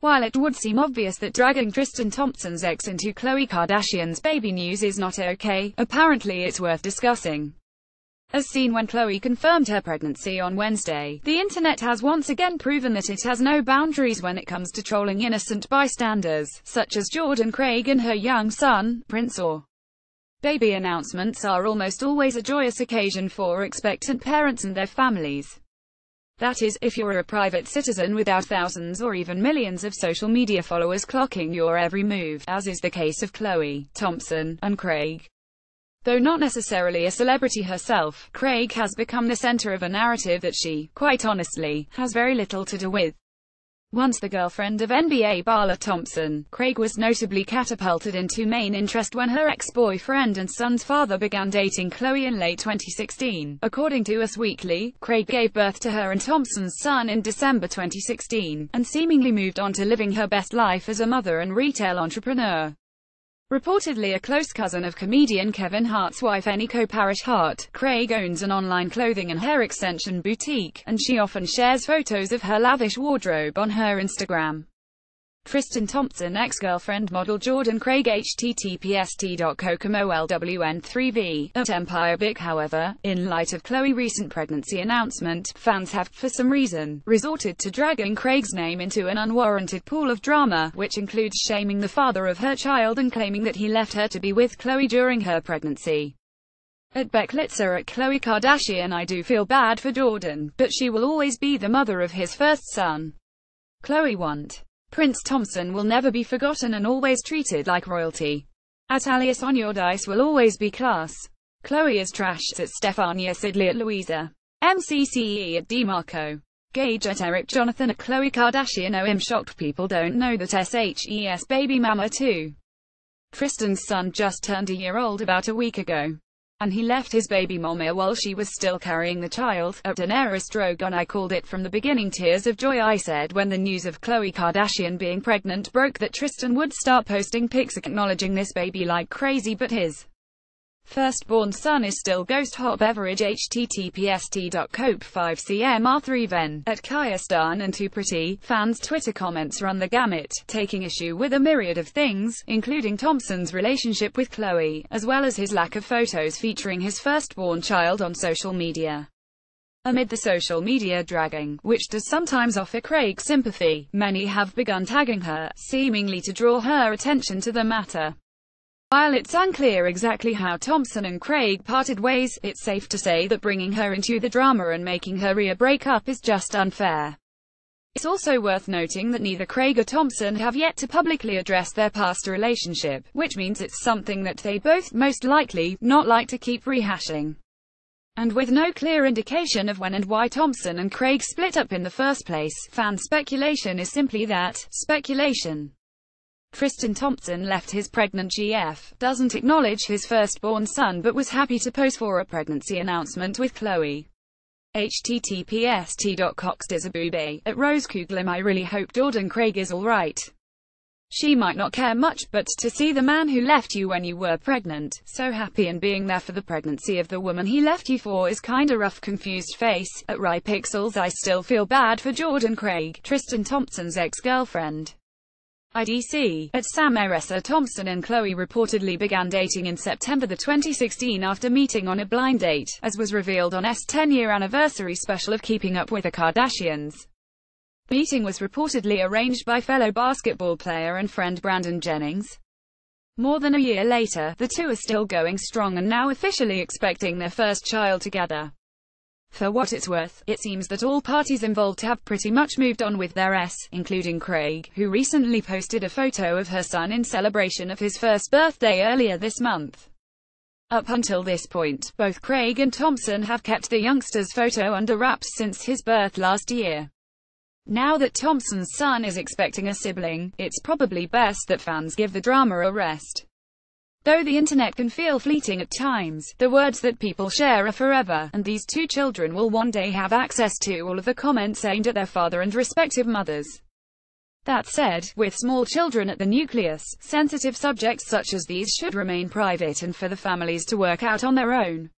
While it would seem obvious that dragging Tristan Thompson's ex into Khloe Kardashian's baby news is not okay, apparently it's worth discussing. As seen when Khloe confirmed her pregnancy on Wednesday, the internet has once again proven that it has no boundaries when it comes to trolling innocent bystanders, such as Jordan Craig and her young son, Prince or Baby announcements are almost always a joyous occasion for expectant parents and their families. That is, if you're a private citizen without thousands or even millions of social media followers clocking your every move, as is the case of Khloe, Thompson, and Craig. Though not necessarily a celebrity herself, Craig has become the center of a narrative that she, quite honestly, has very little to do with. Once the girlfriend of NBA baller Thompson, Craig was notably catapulted into main interest when her ex-boyfriend and son's father began dating Khloe in late 2016. According to Us Weekly, Craig gave birth to her and Thompson's son in December 2016, and seemingly moved on to living her best life as a mother and retail entrepreneur. Reportedly a close cousin of comedian Kevin Hart's wife Eniko Parrish Hart, Craig owns an online clothing and hair extension boutique, and she often shares photos of her lavish wardrobe on her Instagram. Tristan Thompson ex-girlfriend model Jordan Craig https t.cocomolwn3v at Empire Bic however, in light of Khloe recent pregnancy announcement, fans have, for some reason, resorted to dragging Craig's name into an unwarranted pool of drama, which includes shaming the father of her child and claiming that he left her to be with Khloe during her pregnancy. At Becklitzer at Khloe Kardashian I do feel bad for Jordan, but she will always be the mother of his first son. Khloe want. Prince Thompson will never be forgotten and always treated like royalty. At Alias on your dice will always be class. Khloe is trash at Stefania Sidley at Louisa. MCCE at DeMarco. Gage at Eric Jonathan at Khloe Kardashian Oh I'm shocked people don't know that SHES baby mama too. Tristan's son just turned a year old about a week ago and he left his baby mama while she was still carrying the child. At Daenerys Drogon I called it from the beginning tears of joy I said when the news of Khloe Kardashian being pregnant broke that Tristan would start posting pics acknowledging this baby like crazy but his Firstborn son is still ghost hot beverage https t.cope 5cmr3 ven at Kayastan and Too Pretty. Fans' Twitter comments run the gamut, taking issue with a myriad of things, including Thompson's relationship with Khloe, as well as his lack of photos featuring his firstborn child on social media. Amid the social media dragging, which does sometimes offer Craig sympathy, many have begun tagging her, seemingly to draw her attention to the matter. While it's unclear exactly how Thompson and Craig parted ways, it's safe to say that bringing her into the drama and making her re-break up is just unfair. It's also worth noting that neither Craig or Thompson have yet to publicly address their past relationship, which means it's something that they both, most likely, not like to keep rehashing. And with no clear indication of when and why Thompson and Craig split up in the first place, fan speculation is simply that, speculation. Tristan Thompson left his pregnant GF, doesn't acknowledge his firstborn son but was happy to pose for a pregnancy announcement with Khloe. https t.coxdizabube, at Rose Kuglim I really hope Jordan Craig is alright. She might not care much, but to see the man who left you when you were pregnant, so happy and being there for the pregnancy of the woman he left you for is kinda rough confused face. At Rye Pixels I still feel bad for Jordan Craig, Tristan Thompson's ex-girlfriend. IDC, at Sam Eressa Thompson and Khloe reportedly began dating in September 2016 after meeting on a blind date, as was revealed on S 10-year anniversary special of Keeping Up with the Kardashians. The Meeting was reportedly arranged by fellow basketball player and friend Brandon Jennings. More than a year later, the two are still going strong and now officially expecting their first child together. For what it's worth, it seems that all parties involved have pretty much moved on with their S, including Craig, who recently posted a photo of her son in celebration of his first birthday earlier this month. Up until this point, both Craig and Thompson have kept the youngster's photo under wraps since his birth last year. Now that Thompson's son is expecting a sibling, it's probably best that fans give the drama a rest. Though the internet can feel fleeting at times, the words that people share are forever, and these two children will one day have access to all of the comments aimed at their father and respective mothers. That said, with small children at the nucleus, sensitive subjects such as these should remain private and for the families to work out on their own.